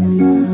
Música